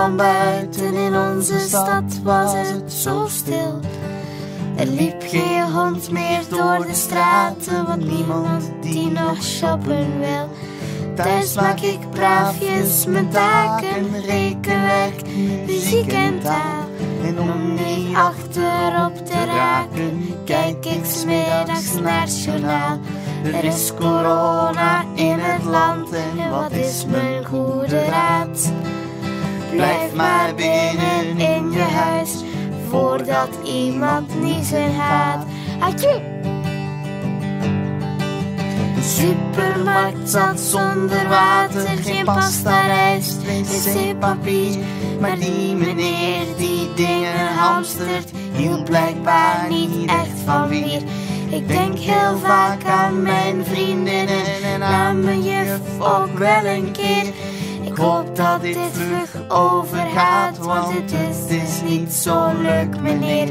van buiten in onze stad was het zo stil. Er liep geen hond meer door de straten, want niemand die nog shoppen wil. Thuis maak ik braafjes mijn taken, rekenwerk, muziek en taal. En om niet achterop te raken, kijk ik smiddags naar het journaal. Er is corona in het land en wat is mijn? Blijf maar binnen in je huis, voordat iemand niezen gaat. Adje! De supermarkt zat zonder water, geen pasta, rijst, wc-papier. Maar die meneer die dingen hamstert, hield blijkbaar niet echt van bier. Ik denk heel vaak aan mijn vriendinnen en aan mijn juf ook wel een keer. Hoop dat dit vlug overgaat, want het is, niet zo leuk meneer.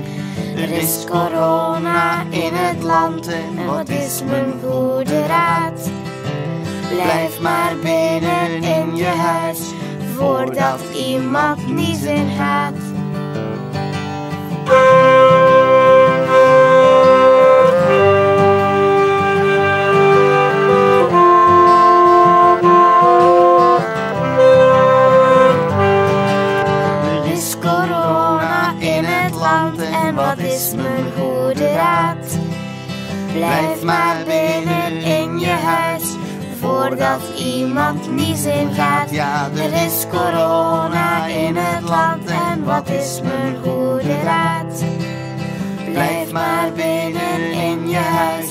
Er is corona in het land en wat is mijn goede raad? Blijf maar binnen in je huis, voordat iemand niezen gaat. Land en wat is mijn goede raad? Blijf maar binnen in je huis voordat iemand niezen gaat. Ja, er is corona in het land en wat is mijn goede raad? Blijf maar binnen in je huis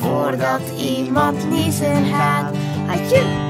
voordat iemand niezen gaat. Adje!